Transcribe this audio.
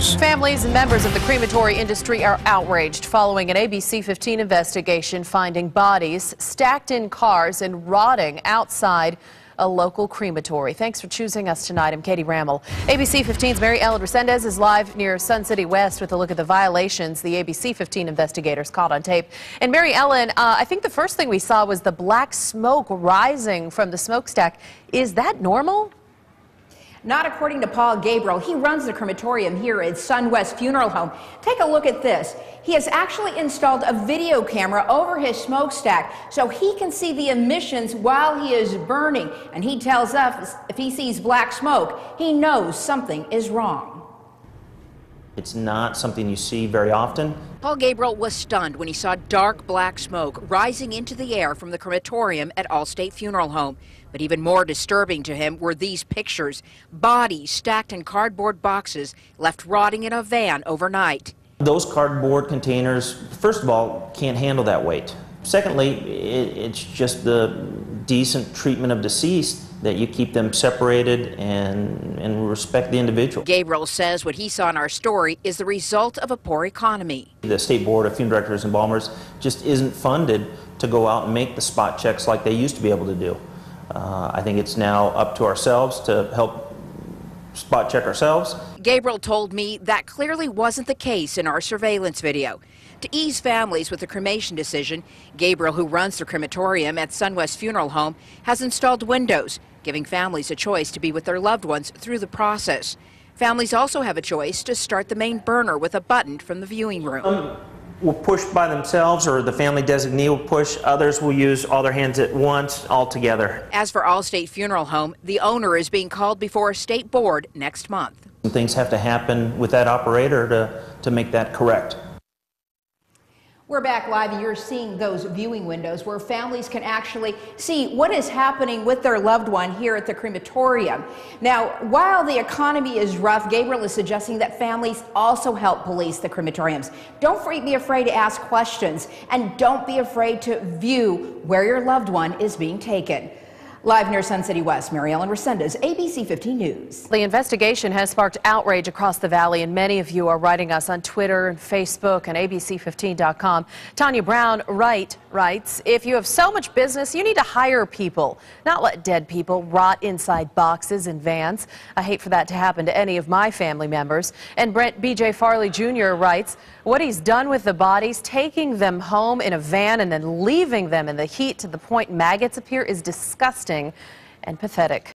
Families and members of the crematory industry are outraged following an ABC 15 investigation finding bodies stacked in cars and rotting outside a local crematory. Thanks for choosing us tonight. I'm Katie Raml. ABC 15's Mary Ellen Resendez is live near Sun City West with a look at the violations the ABC 15 investigators caught on tape. And Mary Ellen, uh, I think the first thing we saw was the black smoke rising from the smokestack. Is that normal? Not according to Paul Gabriel. He runs the crematorium here at SunWest Funeral Home. Take a look at this. He has actually installed a video camera over his smokestack so he can see the emissions while he is burning. And he tells us if he sees black smoke, he knows something is wrong. It's not something you see very often. Paul Gabriel was stunned when he saw dark black smoke rising into the air from the crematorium at Allstate Funeral Home. But even more disturbing to him were these pictures bodies stacked in cardboard boxes left rotting in a van overnight. Those cardboard containers, first of all, can't handle that weight. Secondly, it's just the decent treatment of deceased that you keep them separated and, and respect the individual. Gabriel says what he saw in our story is the result of a poor economy. The State Board of Funeral Directors and Embalmers just isn't funded to go out and make the spot checks like they used to be able to do. Uh, I think it's now up to ourselves to help spot check ourselves. Gabriel told me that clearly wasn't the case in our surveillance video. To ease families with the cremation decision, Gabriel, who runs the crematorium at SunWest Funeral Home, has installed windows, giving families a choice to be with their loved ones through the process. Families also have a choice to start the main burner with a button from the viewing room. Um, will push by themselves or the family designee will push. Others will use all their hands at once, all together. As for Allstate Funeral Home, the owner is being called before a state board next month. Things have to happen with that operator to, to make that correct. We're back live. You're seeing those viewing windows where families can actually see what is happening with their loved one here at the crematorium. Now, while the economy is rough, Gabriel is suggesting that families also help police the crematoriums. Don't be afraid to ask questions and don't be afraid to view where your loved one is being taken. Live near Sun City West, Mary Ellen Resendez, ABC 15 News. The investigation has sparked outrage across the valley, and many of you are writing us on Twitter and Facebook and ABC15.com. Tanya Brown Wright writes, If you have so much business, you need to hire people, not let dead people rot inside boxes and vans. I hate for that to happen to any of my family members. And Brent B.J. Farley Jr. writes, What he's done with the bodies, taking them home in a van and then leaving them in the heat to the point maggots appear, is disgusting and pathetic.